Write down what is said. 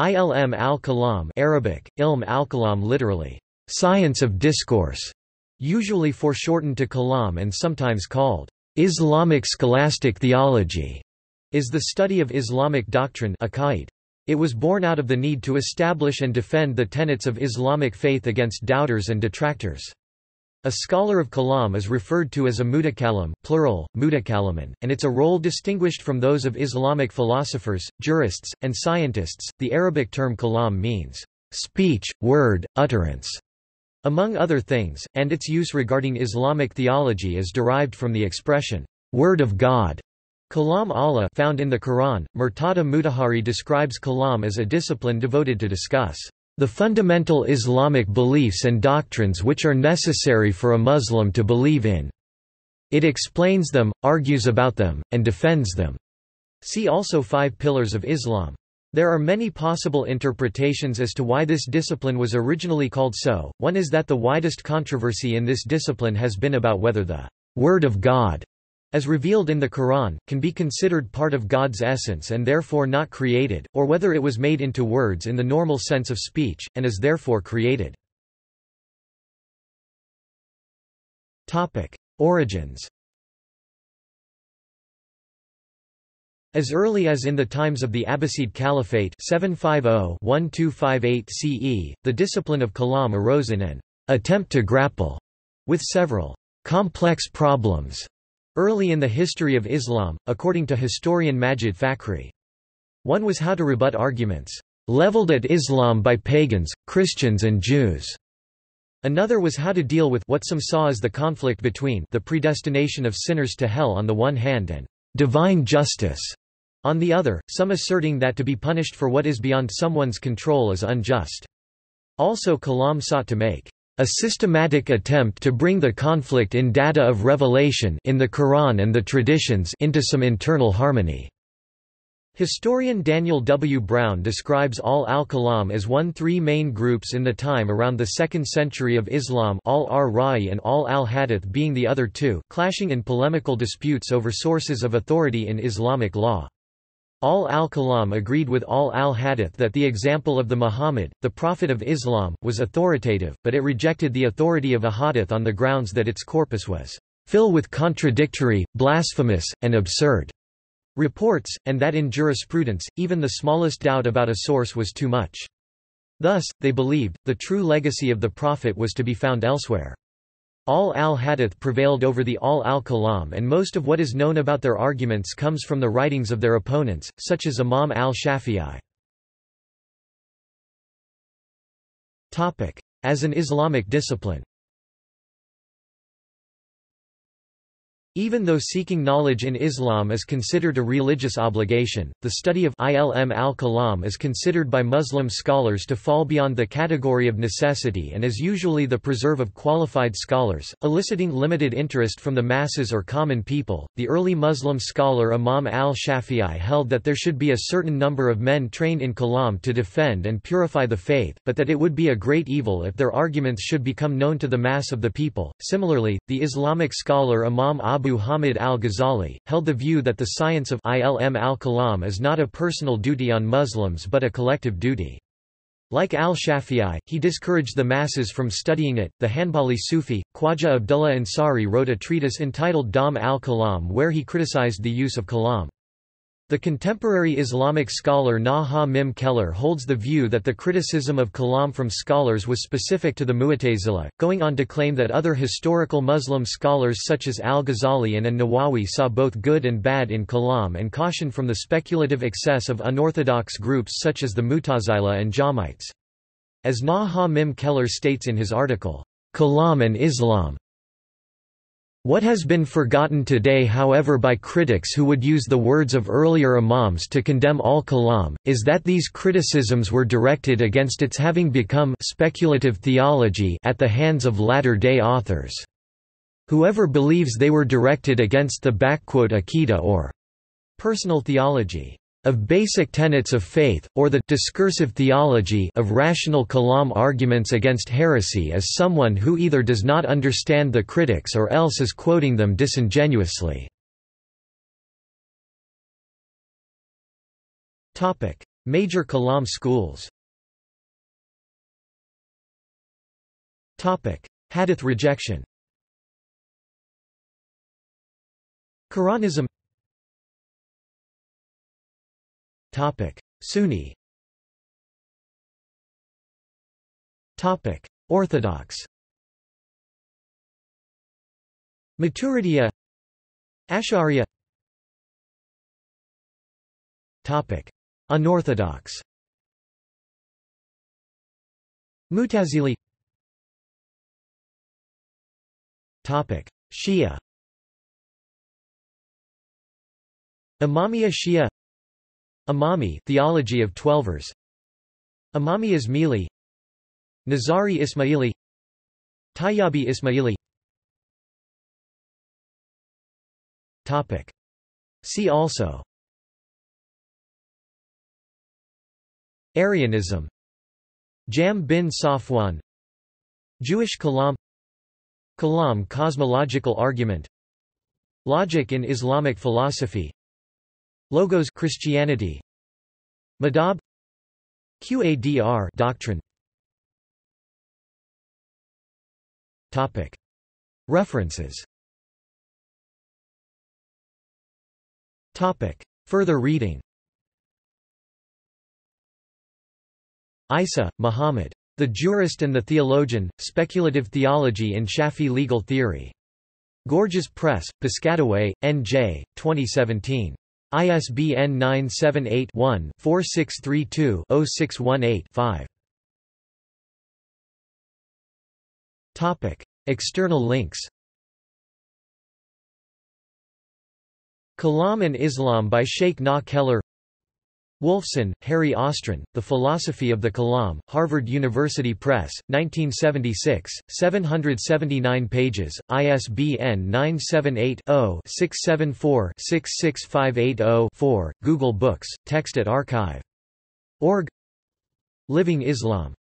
Ilm al-Kalam Arabic, ilm al-Kalam literally, science of discourse, usually foreshortened to Kalam and sometimes called Islamic scholastic theology, is the study of Islamic doctrine It was born out of the need to establish and defend the tenets of Islamic faith against doubters and detractors. A scholar of kalam is referred to as a mutakallim plural, mutakallimūn, and it's a role distinguished from those of Islamic philosophers, jurists, and scientists. The Arabic term kalam means speech, word, utterance, among other things, and its use regarding Islamic theology is derived from the expression word of God. Kalam Allah found in the Quran, Murtada Mutahhari describes kalam as a discipline devoted to discuss the fundamental Islamic beliefs and doctrines which are necessary for a Muslim to believe in. It explains them, argues about them, and defends them. See also Five Pillars of Islam. There are many possible interpretations as to why this discipline was originally called so. One is that the widest controversy in this discipline has been about whether the Word of God as revealed in the Quran, can be considered part of God's essence and therefore not created, or whether it was made into words in the normal sense of speech, and is therefore created. Origins As early as in the times of the Abbasid Caliphate 750-1258 CE, the discipline of kalam arose in an attempt to grapple with several complex problems Early in the history of Islam, according to historian Majid Fakhri. One was how to rebut arguments leveled at Islam by pagans, Christians and Jews. Another was how to deal with what some saw as the conflict between the predestination of sinners to hell on the one hand and divine justice on the other, some asserting that to be punished for what is beyond someone's control is unjust. Also Kalam sought to make a systematic attempt to bring the conflict in data of revelation in the Quran and the traditions into some internal harmony. Historian Daniel W. Brown describes ahl al-Kalam as one three main groups in the time around the 2nd century of Islam ahl ar-Ra'i and ahl al-Hadith being the other two, clashing in polemical disputes over sources of authority in Islamic law. Ahl al-Kalam agreed with Ahl al-Hadith that the example of the Muhammad, the Prophet of Islam, was authoritative, but it rejected the authority of a hadith on the grounds that its corpus was filled with contradictory, blasphemous, and absurd reports, and that in jurisprudence, even the smallest doubt about a source was too much. Thus, they believed, the true legacy of the Prophet was to be found elsewhere. Ahl al-Hadith prevailed over the Ahl al-Kalam and most of what is known about their arguments comes from the writings of their opponents, such as Imam al-Shafi'i. As an Islamic discipline Even though seeking knowledge in Islam is considered a religious obligation, the study of ilm al-kalam is considered by Muslim scholars to fall beyond the category of necessity and is usually the preserve of qualified scholars, eliciting limited interest from the masses or common people. The early Muslim scholar Imam al-Shafi'i held that there should be a certain number of men trained in kalam to defend and purify the faith, but that it would be a great evil if their arguments should become known to the mass of the people. Similarly, the Islamic scholar Imam Abu Abu Hamid al-Ghazali, held the view that the science of ilm al-kalam is not a personal duty on Muslims but a collective duty. Like al-Shafi'i, he discouraged the masses from studying it. The Hanbali Sufi, Khwaja Abdullah Ansari wrote a treatise entitled Dhamm al-Kalam where he criticized the use of kalam. The contemporary Islamic scholar Nuh Ha Mim Keller holds the view that the criticism of Kalam from scholars was specific to the Mu'tazila, going on to claim that other historical Muslim scholars such as al-Ghazali and an-Nawawi saw both good and bad in Kalam and cautioned from the speculative excess of unorthodox groups such as the Mutazila and Jahmites. As Nuh Ha Mim Keller states in his article, Kalam and Islam what has been forgotten today however by critics who would use the words of earlier imams to condemn al-Kalam, is that these criticisms were directed against its having become speculative theology at the hands of latter-day authors. Whoever believes they were directed against the Aqidah or personal theology of basic tenets of faith, or the discursive theology of rational kalam arguments against heresy as someone who either does not understand the critics or else is quoting them disingenuously. Major Kalam schools Hadith rejection Quranism Sunni. Orthodox. Maturidiyya Ash'ariya. Unorthodox. Mutazili. Shia. Imamiya Shia Imami Theology of Twelvers. Imami Ismaili. Nizari Ismaili. Tayyibi Ismaili. Topic. See also. Arianism. Jahm bin Safwan. Jewish Kalam. Kalam cosmological argument. Logic in Islamic philosophy Logos Christianity Madhab Qadr doctrine Topic References Topic Further reading Isa, Muhammad. The Jurist and the Theologian, Speculative Theology in Shafi Legal Theory. Gorgias Press, Piscataway, N.J., 2017. ISBN 978-1-4632-0618-5. External links Kalam and Islam by Sheikh Nuh Keller Wolfson, Harry Austryn, The Philosophy of the Kalam, Harvard University Press, 1976, 779 pages, ISBN 978-0-674-66580-4, Google Books, text at archive. Org Living Islam